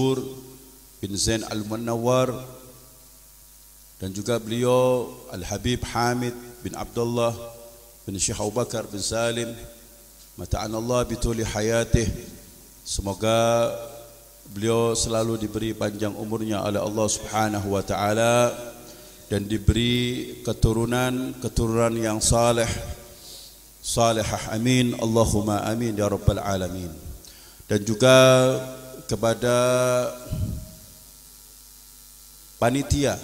Bur bin Zain Al-Munawwar dan juga beliau Al-Habib Hamid bin Abdullah bin Syekh Abu Bakar bin Salim. Mata'an Allah bituli hayatih. Semoga beliau selalu diberi panjang umurnya oleh Allah Subhanahu wa taala dan diberi keturunan keturunan yang saleh. Salihah amin. Allahumma amin ya rabbal alamin. Dan juga kepada panitia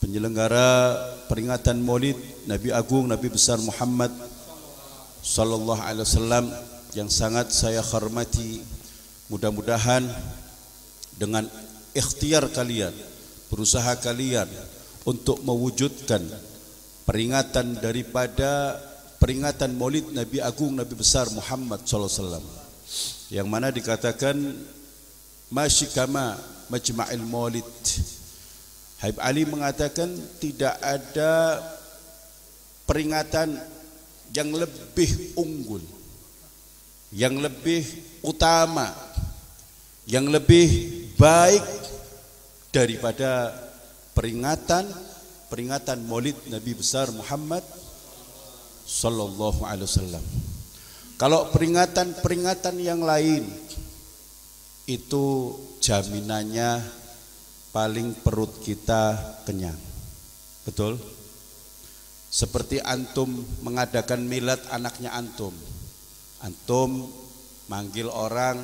penyelenggara peringatan Maulid Nabi Agung Nabi besar Muhammad sallallahu alaihi wasallam yang sangat saya hormati. Mudah-mudahan dengan ikhtiar kalian berusaha kalian untuk mewujudkan peringatan daripada peringatan Maulid Nabi Agung Nabi besar Muhammad sallallahu alaihi wasallam yang mana dikatakan masyikama majma'il maulid. Habib Ali mengatakan tidak ada peringatan yang lebih unggul yang lebih utama yang lebih baik daripada peringatan peringatan Maulid Nabi besar Muhammad sallallahu alaihi wasallam kalau peringatan-peringatan yang lain itu jaminannya paling perut kita kenyang. Betul? Seperti antum mengadakan milad anaknya antum. Antum manggil orang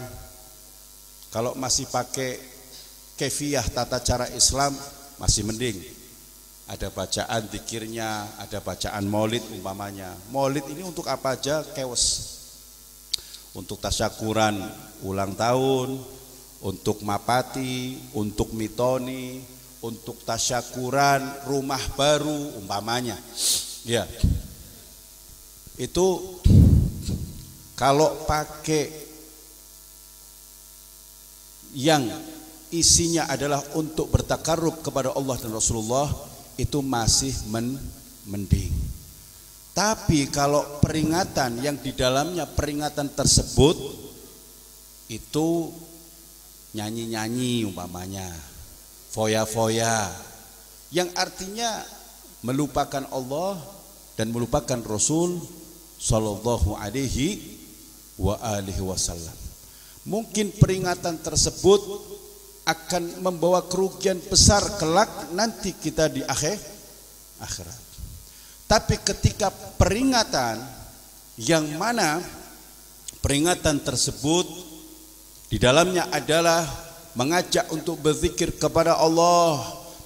kalau masih pakai kefiah tata cara Islam masih mending. Ada bacaan dikirnya, ada bacaan maulid umpamanya. Maulid ini untuk apa aja? Kewes untuk tasyakuran ulang tahun, untuk mapati, untuk mitoni, untuk tasyakuran rumah baru umpamanya. Ya. Itu kalau pakai yang isinya adalah untuk bertakarrub kepada Allah dan Rasulullah itu masih men mending. Tapi kalau peringatan yang di dalamnya peringatan tersebut itu nyanyi-nyanyi umpamanya, foya-foya yang artinya melupakan Allah dan melupakan Rasul sallallahu alaihi wa alihi wasallam. Mungkin peringatan tersebut akan membawa kerugian besar kelak nanti kita di akhir akhirat. Tapi ketika peringatan yang mana peringatan tersebut di dalamnya adalah mengajak untuk berzikir kepada Allah,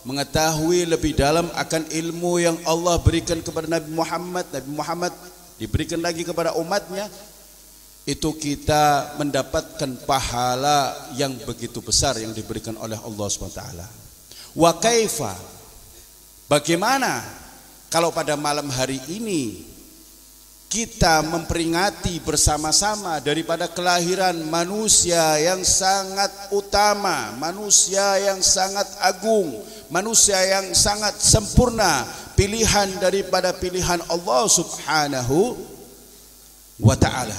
mengetahui lebih dalam akan ilmu yang Allah berikan kepada Nabi Muhammad, Nabi Muhammad diberikan lagi kepada umatnya, itu kita mendapatkan pahala yang begitu besar yang diberikan oleh Allah SWT. Wa kaifa? Bagaimana kalau pada malam hari ini kita memperingati bersama-sama daripada kelahiran manusia yang sangat utama, manusia yang sangat agung, manusia yang sangat sempurna, pilihan daripada pilihan Allah Subhanahu wa taala.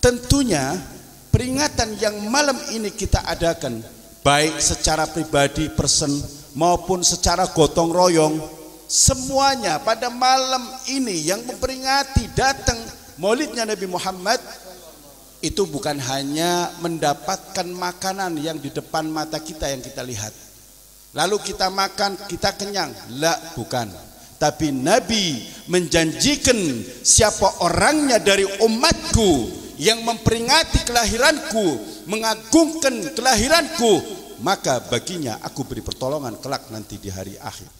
Tentunya peringatan yang malam ini kita adakan baik secara pribadi person maupun secara gotong royong semuanya pada malam ini yang memperingati datang maulidnya Nabi Muhammad itu bukan hanya mendapatkan makanan yang di depan mata kita yang kita lihat. Lalu kita makan kita kenyang. La bukan. Tapi Nabi menjanjikan siapa orangnya dari umatku yang memperingati kelahiranku mengagungkan kelahiranku maka baginya aku beri pertolongan kelak nanti di hari akhir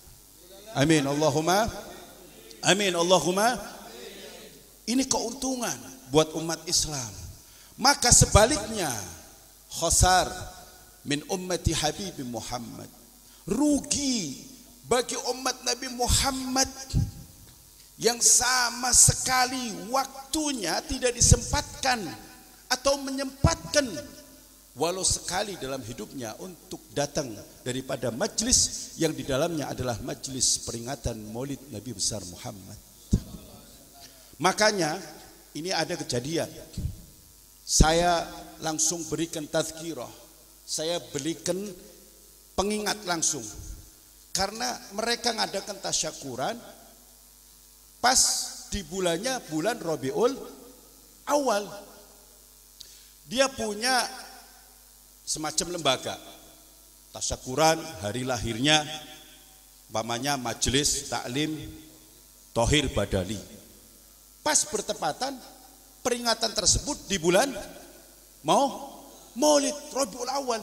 Amin Allahumma. Amin Allahumma. Ini keuntungan buat umat Islam. Maka sebaliknya khosar min ummati Habib Muhammad. Rugi bagi umat Nabi Muhammad yang sama sekali waktunya tidak disempatkan atau menyempatkan walau sekali dalam hidupnya untuk datang daripada majlis yang di dalamnya adalah majlis peringatan Maulid Nabi besar Muhammad. Makanya ini ada kejadian. Saya langsung berikan tazkirah. saya belikan pengingat langsung. Karena mereka ngadakan tasyakuran pas di bulannya bulan Robiul awal. Dia punya semacam lembaga. Tasyakuran hari lahirnya Umpamanya majelis taklim Tohir Badali. Pas bertepatan peringatan tersebut di bulan mau Maulid Rabiul Awal.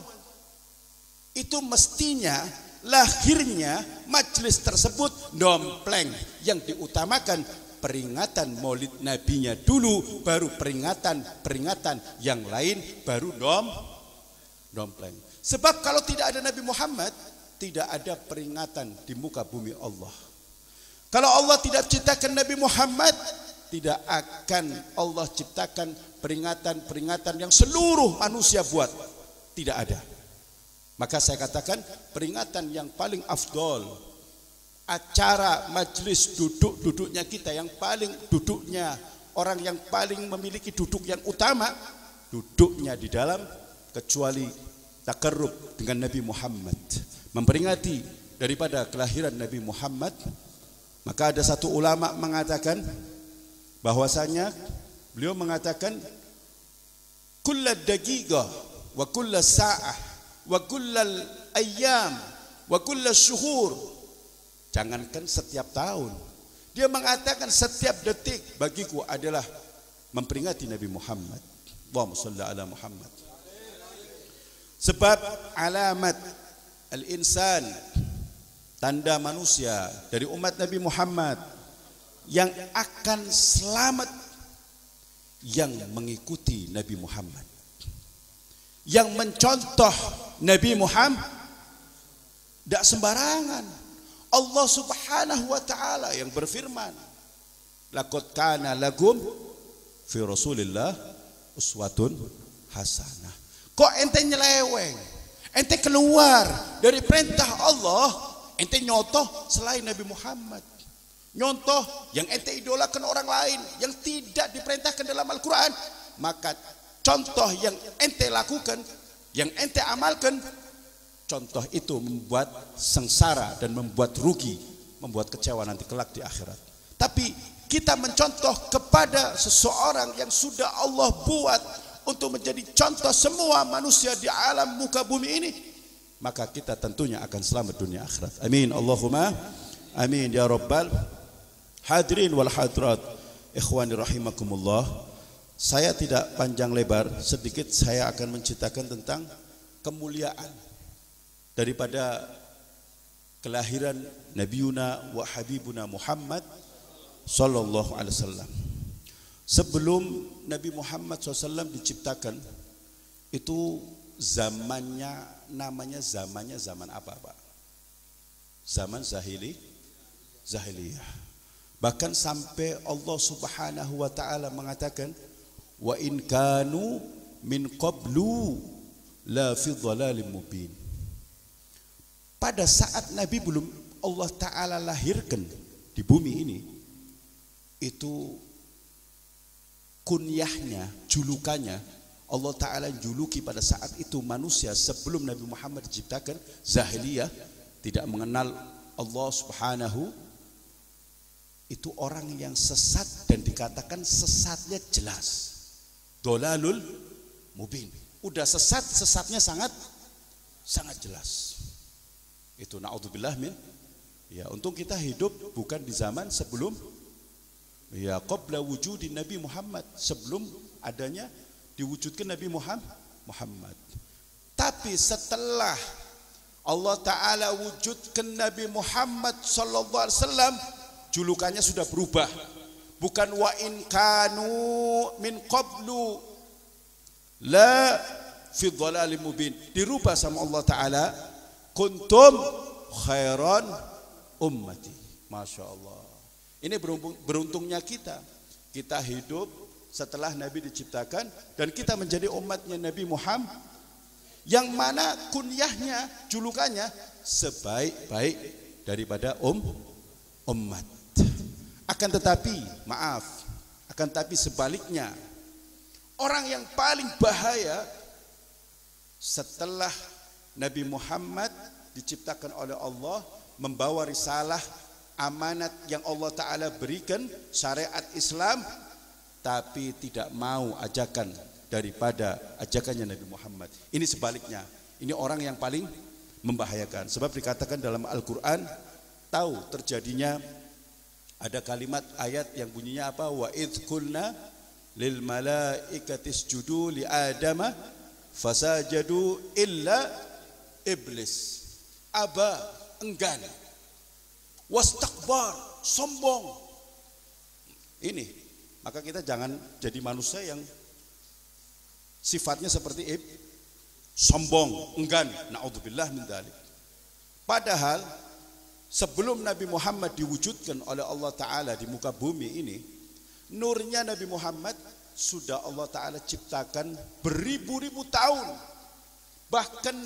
Itu mestinya lahirnya majelis tersebut dompleng yang diutamakan peringatan maulid nabinya dulu baru peringatan peringatan yang lain baru dom dompleng sebab kalau tidak ada Nabi Muhammad tidak ada peringatan di muka bumi Allah. Kalau Allah tidak ciptakan Nabi Muhammad, tidak akan Allah ciptakan peringatan-peringatan yang seluruh manusia buat. Tidak ada. Maka saya katakan peringatan yang paling afdol acara majelis duduk-duduknya kita yang paling duduknya orang yang paling memiliki duduk yang utama duduknya di dalam kecuali takarrub dengan Nabi Muhammad. Memperingati daripada kelahiran Nabi Muhammad maka ada satu ulama mengatakan bahwasanya beliau mengatakan kulla daqiqah wa kulla sa'ah wa kulla ayyam wa kulla syuhur. Jangankan setiap tahun. Dia mengatakan setiap detik bagiku adalah memperingati Nabi Muhammad. Allahumma salli ala Muhammad sebab alamat al-insan tanda manusia dari umat Nabi Muhammad yang akan selamat yang mengikuti Nabi Muhammad. Yang mencontoh Nabi Muhammad tidak sembarangan. Allah subhanahu wa ta'ala yang berfirman lakot kana lagum fi rasulillah uswatun hasanah kok ente nyeleweng? Ente keluar dari perintah Allah ente nyontoh selain Nabi Muhammad. Nyontoh yang ente idolakan orang lain yang tidak diperintahkan dalam Al-Quran. Maka contoh yang ente lakukan yang ente amalkan contoh itu membuat sengsara dan membuat rugi membuat kecewa nanti kelak di akhirat. Tapi kita mencontoh kepada seseorang yang sudah Allah buat untuk menjadi contoh semua manusia di alam muka bumi ini maka kita tentunya akan selamat dunia akhirat. Amin. Allahumma amin. Ya rabbal hadirin wal hadrat ikhwani rahimakumullah. Saya tidak panjang lebar sedikit saya akan menceritakan tentang kemuliaan daripada kelahiran Nabiuna wa Habibuna Muhammad sallallahu alaihi wasallam Sebelum Nabi Muhammad SAW diciptakan itu zamannya namanya zamannya zaman apa Pak? Zaman zahili, zahiliyah. Bahkan sampai Allah Subhanahu wa taala mengatakan wa in kanu min qablu la fi mubin. Pada saat Nabi belum Allah taala lahirkan di bumi ini itu kunyahnya, julukannya Allah Ta'ala juluki pada saat itu manusia sebelum Nabi Muhammad diciptakan Zahiliyah tidak mengenal Allah Subhanahu itu orang yang sesat dan dikatakan sesatnya jelas. Dolalul mubin. Udah sesat sesatnya sangat sangat jelas. Itu naudzubillah min. Ya untung kita hidup bukan di zaman sebelum Ya qabla wujudin Nabi Muhammad sebelum adanya diwujudkan Nabi Muhammad. Tapi setelah Allah taala wujudkan Nabi Muhammad sallallahu alaihi wasallam julukannya sudah berubah. Bukan wa in kanu min qablu la fi dhalalim mubin. Dirubah sama Allah taala kuntum khairan ummati. Masya Allah. Ini beruntungnya kita. Kita hidup setelah Nabi diciptakan dan kita menjadi umatnya Nabi Muhammad yang mana kunyahnya, julukannya sebaik-baik daripada um umat. Akan tetapi, maaf, akan tetapi sebaliknya orang yang paling bahaya setelah Nabi Muhammad diciptakan oleh Allah membawa risalah amanat yang Allah Ta'ala berikan syariat Islam tapi tidak mau ajakan daripada ajakannya Nabi Muhammad. Ini sebaliknya. Ini orang yang paling membahayakan. Sebab dikatakan dalam Al-Quran tahu terjadinya ada kalimat ayat yang bunyinya apa? Wa idh kulna lil malaikati isjudu li adama fasajadu illa iblis. Aba enggan wastakbar sombong. Ini maka kita jangan jadi manusia yang sifatnya seperti ib sombong enggan. Naudzubillah min dzalik padahal sebelum Nabi Muhammad diwujudkan oleh Allah taala di muka bumi ini nurnya Nabi Muhammad sudah Allah taala ciptakan beribu-ribu tahun. Bahkan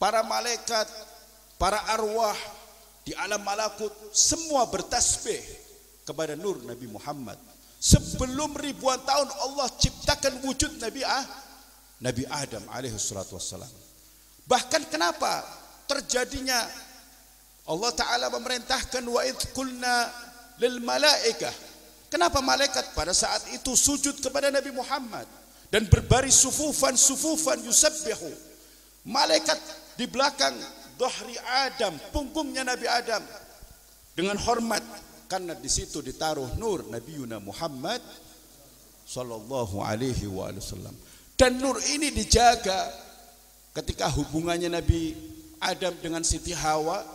para malaikat para arwah di alam malakut semua bertasbih kepada nur Nabi Muhammad. Sebelum ribuan tahun Allah ciptakan wujud Nabi Ah Nabi Adam alaihi salatu wassalam. Bahkan kenapa terjadinya Allah taala memerintahkan wa id qulna lil malaikah. Kenapa malaikat pada saat itu sujud kepada Nabi Muhammad dan berbaris sufufan sufufan yusabbihu? Malaikat di belakang dohri Adam, punggungnya Nabi Adam dengan hormat karena di situ ditaruh nur Nabi Yuna Muhammad sallallahu alaihi wasallam. Dan nur ini dijaga ketika hubungannya Nabi Adam dengan Siti Hawa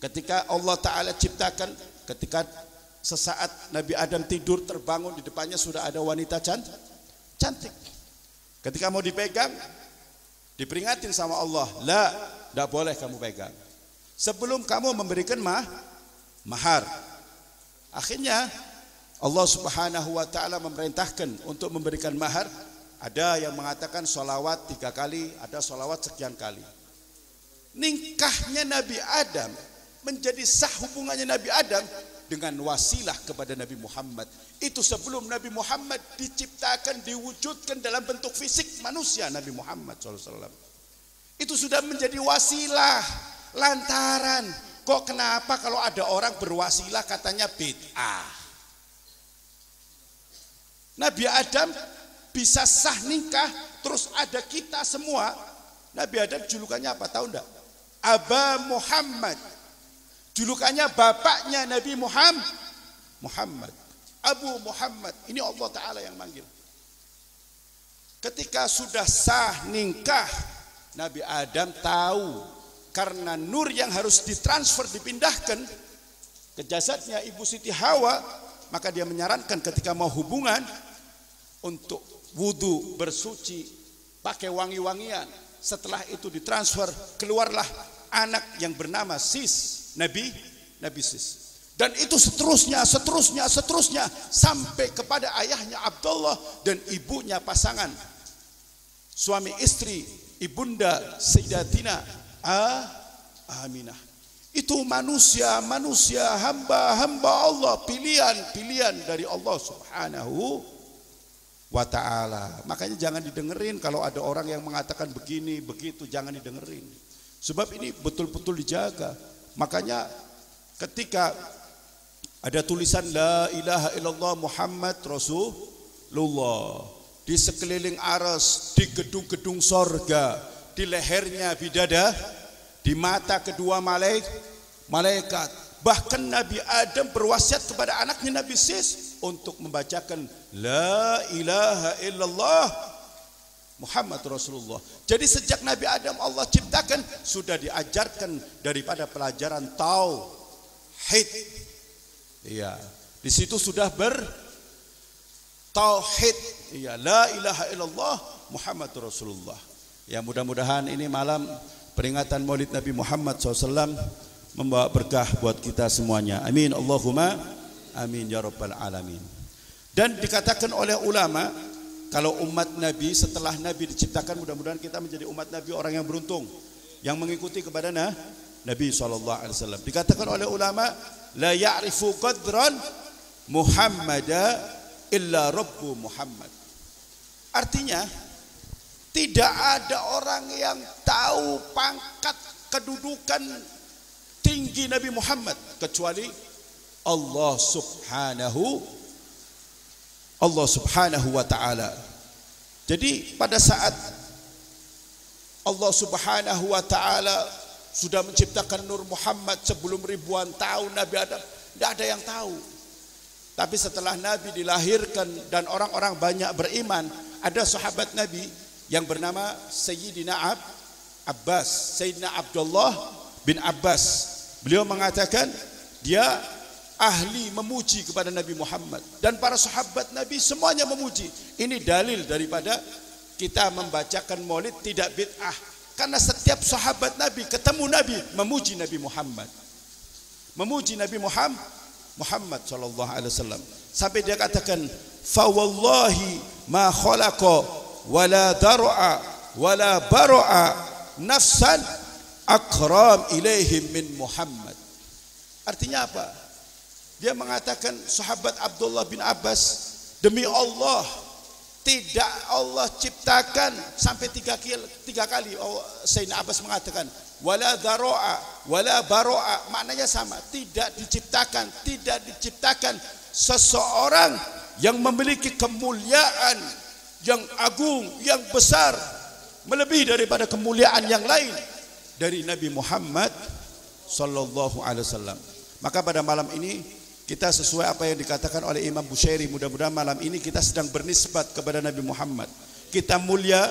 ketika Allah taala ciptakan ketika sesaat Nabi Adam tidur terbangun di depannya sudah ada wanita cantik. Ketika mau dipegang Diperingatin sama Allah, la, tidak boleh kamu pegang. Sebelum kamu memberikan mah, mahar. Akhirnya Allah Subhanahu wa taala memerintahkan untuk memberikan mahar. Ada yang mengatakan solawat tiga kali, ada solawat sekian kali. Ningkahnya Nabi Adam menjadi sah hubungannya Nabi Adam dengan wasilah kepada Nabi Muhammad. Itu sebelum Nabi Muhammad diciptakan, diwujudkan dalam bentuk fisik manusia Nabi Muhammad SAW. Itu sudah menjadi wasilah lantaran kok kenapa kalau ada orang berwasilah katanya bid'ah. Nabi Adam bisa sah nikah terus ada kita semua. Nabi Adam julukannya apa tahu enggak? Aba Muhammad Julukannya bapaknya Nabi Muhammad. Muhammad. Abu Muhammad. Ini Allah Ta'ala yang manggil. Ketika sudah sah nikah, Nabi Adam tahu karena nur yang harus ditransfer dipindahkan ke jasadnya Ibu Siti Hawa, maka dia menyarankan ketika mau hubungan untuk wudhu bersuci pakai wangi-wangian. Setelah itu ditransfer keluarlah anak yang bernama Sis Nabi Nabi Sis. Dan itu seterusnya, seterusnya, seterusnya sampai kepada ayahnya Abdullah dan ibunya pasangan suami istri ibunda Sayyidatina Aminah. Itu manusia, manusia hamba-hamba Allah, pilihan-pilihan dari Allah Subhanahu wa taala. Makanya jangan didengerin kalau ada orang yang mengatakan begini, begitu, jangan didengerin. Sebab ini betul-betul dijaga. Makanya ketika ada tulisan la ilaha illallah Muhammad Rasulullah di sekeliling aras, di gedung-gedung sorga, di lehernya bidada, di mata kedua malaik, malaikat. Bahkan Nabi Adam berwasiat kepada anaknya Nabi Sis untuk membacakan La ilaha illallah Muhammad Rasulullah. Jadi sejak Nabi Adam Allah ciptakan sudah diajarkan daripada pelajaran tauhid. Iya. Di situ sudah ber tauhid. Iya, la ilaha illallah Muhammad Rasulullah. Ya mudah-mudahan ini malam peringatan Maulid Nabi Muhammad SAW membawa berkah buat kita semuanya. Amin Allahumma amin ya rabbal alamin. Dan dikatakan oleh ulama kalau umat Nabi setelah Nabi diciptakan mudah-mudahan kita menjadi umat Nabi orang yang beruntung yang mengikuti kepada Nabi SAW. Dikatakan oleh ulama la ya'rifu qadran Muhammada illa Rabbu Muhammad. Artinya Tidak ada orang yang tahu pangkat kedudukan tinggi Nabi Muhammad kecuali Allah Subhanahu Allah Subhanahu wa taala. Jadi pada saat Allah Subhanahu wa taala sudah menciptakan Nur Muhammad sebelum ribuan tahun Nabi Adam, tidak ada yang tahu. Tapi setelah Nabi dilahirkan dan orang-orang banyak beriman, ada sahabat Nabi yang bernama Sayyidina Ab, Abbas, Sayyidina Abdullah bin Abbas. Beliau mengatakan dia ahli memuji kepada Nabi Muhammad dan para sahabat Nabi semuanya memuji. Ini dalil daripada kita membacakan Maulid tidak bid'ah karena setiap sahabat Nabi ketemu Nabi memuji Nabi Muhammad. Memuji Nabi Muhammad Muhammad sallallahu alaihi wasallam sampai dia katakan fa wallahi ma khalaqa wala dar'a wala bar'a nafsan akram ilaihim min Muhammad. Artinya apa? Dia mengatakan sahabat Abdullah bin Abbas demi Allah tidak Allah ciptakan sampai tiga tiga kali oh, Sayyidina Abbas mengatakan wala daroa wala baroa. Maknanya sama tidak diciptakan tidak diciptakan seseorang yang memiliki kemuliaan yang agung yang besar melebihi daripada kemuliaan yang lain dari Nabi Muhammad sallallahu alaihi wasallam. Maka pada malam ini kita sesuai apa yang dikatakan oleh Imam Bushairi mudah-mudahan malam ini kita sedang bernisbat kepada Nabi Muhammad. Kita mulia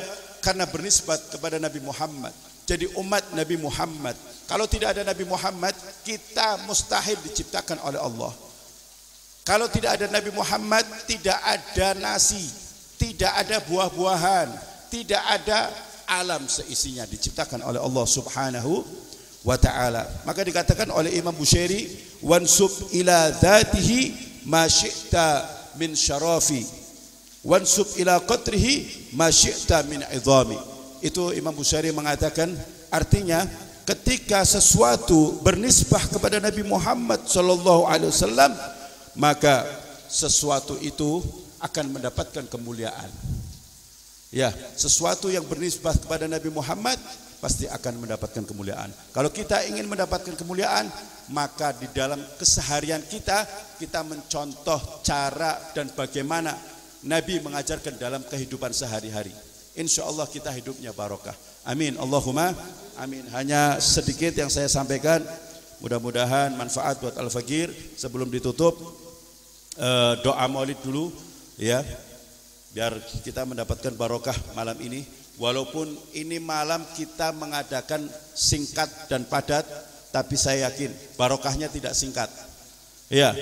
karena bernisbat kepada Nabi Muhammad jadi umat Nabi Muhammad kalau tidak ada Nabi Muhammad kita mustahil diciptakan oleh Allah kalau tidak ada Nabi Muhammad tidak ada nasi tidak ada buah-buahan tidak ada alam seisinya diciptakan oleh Allah Subhanahu wa taala. Maka dikatakan oleh Imam Bushairi wansub ila dzatihi ma syi'ta min syarafi wansub ila qatrihi ma syi'ta min idhami. Itu Imam Bushairi mengatakan artinya ketika sesuatu bernisbah kepada Nabi Muhammad sallallahu alaihi wasallam maka sesuatu itu akan mendapatkan kemuliaan. Ya, sesuatu yang bernisbah kepada Nabi Muhammad pasti akan mendapatkan kemuliaan. Kalau kita ingin mendapatkan kemuliaan, maka di dalam keseharian kita kita mencontoh cara dan bagaimana Nabi mengajarkan dalam kehidupan sehari-hari. Insya Allah kita hidupnya barokah. Amin. Allahumma amin. Hanya sedikit yang saya sampaikan. Mudah-mudahan manfaat buat al-fakir. Sebelum ditutup eh, doa maulid dulu ya. Biar kita mendapatkan barokah malam ini. Walaupun ini malam kita mengadakan singkat dan padat, tapi saya yakin barokahnya tidak singkat. Ya,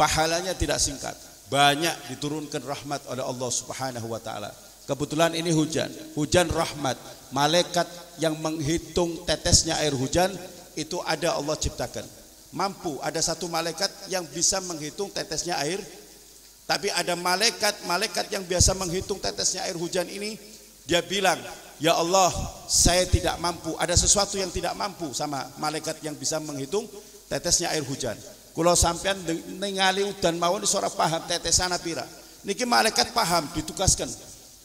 pahalanya tidak singkat. Banyak diturunkan rahmat oleh Allah Subhanahu wa taala. Kebetulan ini hujan, hujan rahmat. Malaikat yang menghitung tetesnya air hujan itu ada Allah ciptakan. Mampu ada satu malaikat yang bisa menghitung tetesnya air. Tapi ada malaikat, malaikat yang biasa menghitung tetesnya air hujan ini dia bilang, "Ya Allah, saya tidak mampu. Ada sesuatu yang tidak mampu sama malaikat yang bisa menghitung tetesnya air hujan. Kalau sampean ningali udan mawon suara paham tetesana pira. Niki malaikat paham ditugaskan.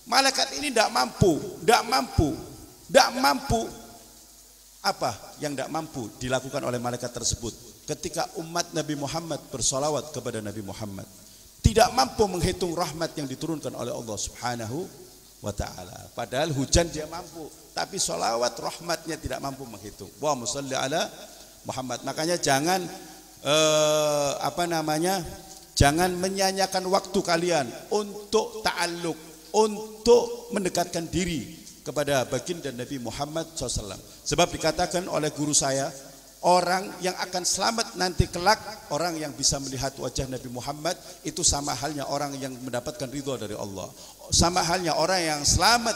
Malaikat ini tidak mampu, tidak mampu, tidak mampu. Apa yang tidak mampu dilakukan oleh malaikat tersebut ketika umat Nabi Muhammad bersolawat kepada Nabi Muhammad tidak mampu menghitung rahmat yang diturunkan oleh Allah Subhanahu wa taala. Padahal hujan dia mampu, tapi solawat rahmatnya tidak mampu menghitung. Wa musalli ala Muhammad. Makanya jangan eh, apa namanya? Jangan menyanyikan waktu kalian untuk ta'alluq, untuk mendekatkan diri kepada baginda Nabi Muhammad SAW. Sebab dikatakan oleh guru saya, orang yang akan selamat nanti kelak, orang yang bisa melihat wajah Nabi Muhammad itu sama halnya orang yang mendapatkan ridho dari Allah. Sama halnya orang yang selamat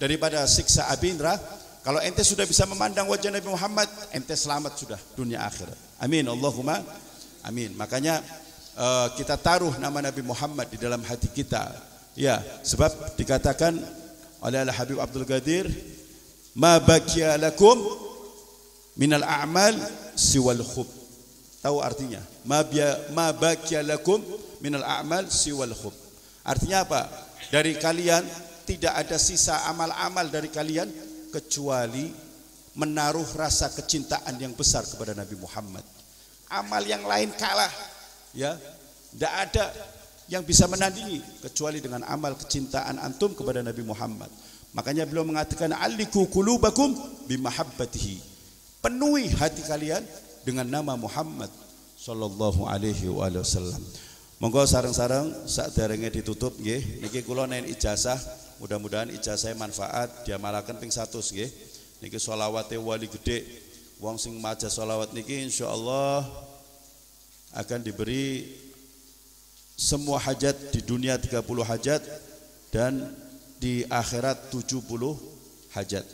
daripada siksa abindra kalau ente sudah bisa memandang wajah Nabi Muhammad ente selamat sudah dunia akhirat. Amin Allahumma amin. Makanya uh, kita taruh nama Nabi Muhammad di dalam hati kita ya sebab dikatakan oleh Al Habib Abdul Qadir ma baqiya lakum minal a'mal siwal khub. Tahu artinya? Ma ma baqiya lakum minal a'mal siwal khub. Artinya apa? Dari kalian tidak ada sisa amal-amal dari kalian kecuali menaruh rasa kecintaan yang besar kepada Nabi Muhammad. Amal yang lain kalah, ya, tidak ada yang bisa menandingi kecuali dengan amal kecintaan antum kepada Nabi Muhammad. Makanya beliau mengatakan aliku kulubakum bimahabbatihi. Penuhi hati kalian dengan nama Muhammad sallallahu alaihi wasallam. Monggo sarang-sarang saat derenge ditutup nggih. Niki kula nen ijazah, mudah-mudahan ijazah manfaat diamalaken ping 100 nggih. Niki sholawate wali gede. Wong sing maca sholawat niki insyaallah akan diberi semua hajat di dunia 30 hajat dan di akhirat 70 hajat.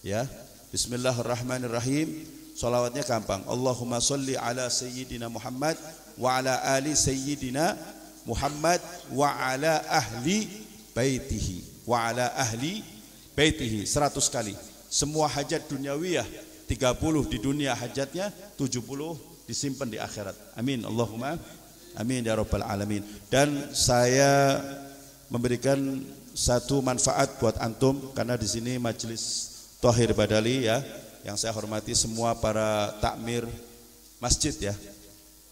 Ya. Bismillahirrahmanirrahim. Salawatnya gampang. Allahumma salli ala sayyidina Muhammad wa ala ali sayyidina Muhammad wa ala ahli baitihi wa ala ahli baitihi 100 kali. Semua hajat duniawiyah 30 di dunia hajatnya 70 disimpan di akhirat. Amin. Allahumma amin ya rabbal alamin. Dan saya memberikan satu manfaat buat antum karena di sini majelis Tohir Badali ya yang saya hormati semua para takmir masjid ya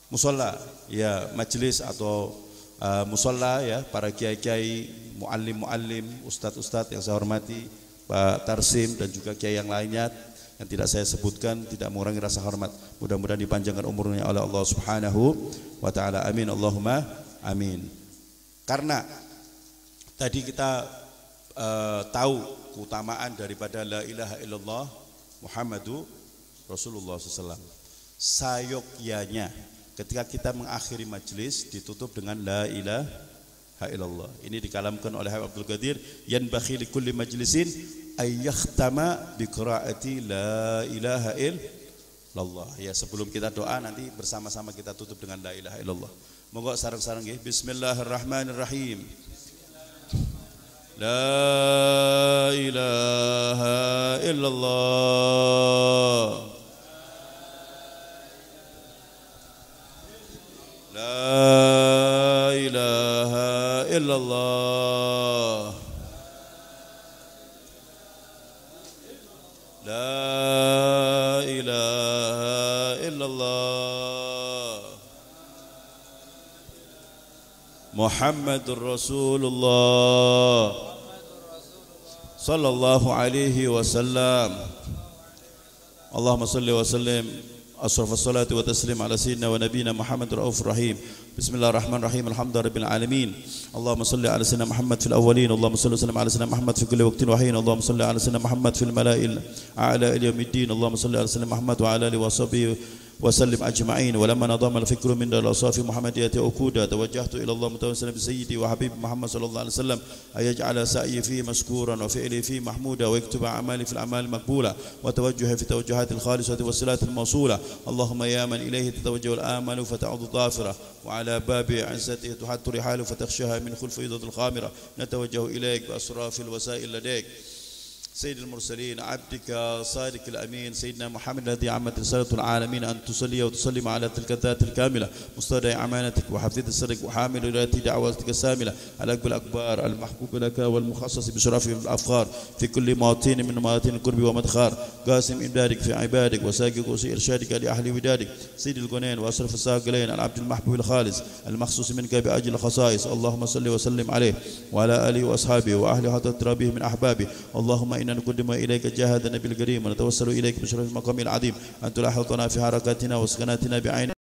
musola ya majelis atau uh, musola ya para kiai-kiai muallim-muallim ustadz-ustadz yang saya hormati Pak Tarsim dan juga kiai yang lainnya yang tidak saya sebutkan tidak mengurangi rasa hormat mudah-mudahan dipanjangkan umurnya oleh Allah Subhanahu wa taala amin Allahumma amin karena tadi kita uh, tahu keutamaan daripada la ilaha illallah Muhammadu Rasulullah SAW. Sayogyanya ketika kita mengakhiri majelis ditutup dengan la ilaha illallah. Ini dikalamkan oleh Habib Abdul Qadir yan bakhili kulli majlisin ayyakhtama biqiraati la ilaha illallah. Ya sebelum kita doa nanti bersama-sama kita tutup dengan la ilaha illallah. moga sarang-sarang nggih. Bismillahirrahmanirrahim. La ilaha illallah. La ilaha illallah. محمد رسول الله صلى الله عليه وسلم. اللهم صل وسلم. أشرف الصلاة والتسليم على سيدنا ونبينا محمد رؤوف الرحيم. بسم الله الرحمن الرحيم. الحمد لله رب العالمين. اللهم صل على سيدنا محمد في الأولين. اللهم صل وسلم على سيدنا محمد في كل وقت وحين. اللهم صل على سيدنا محمد في الملائكة أعلى اليوم الدين. اللهم صل على سيدنا محمد وعلى آله وصحبه وسلم أجمعين. ولما نظم الفكر من الأصاف محمدية أكودا توجهت إلى الله متوسلا بسيدي وحبيب محمد صلى الله عليه وسلم أن يجعل سعي فيه مشكورا وفعلي فيه محمودا ويكتب أعمالي في الأعمال مقبولة وتوجهي في توجهات الخالصة والصلاة الموصولة. اللهم يا من إليه تتوجه الآمل فتعود ظافرة وعلى باب عزته تحط رحاله فتخشاها من خلف الخامرة. نتوجه إليك بأسراف الوسائل لديك. سيد المرسلين عبدك صادق الأمين سيدنا محمد الذي عمت رسالة العالمين أن تصلي وتسلم على تلك الذات الكاملة. مستودع أمانتك وحفظة سرك وحامل ولاية دعوتك الساملة. الأكبر الأكبار المحبوب لك والمخصص بشرف الأفخار. في كل مواطن من مواطن القرب ومدخار. قاسم إمدادك في عبادك وساقق وسي إرشادك لأهل ودادك. سيد القنين وأشرف الساقلين العبد المحبوب الخالص. المخصوص منك بأجل الخصائص. اللهم صل وسلم عليه. وعلى آله وأصحابه وأهل حتى ترابيه من أحبابه. اللهم إنا نقدم إليك جاهد النبي الكريم ونتوسل إليك بشرف المقام العظيم. أن تلاحظنا في حركاتنا وسكناتنا بعين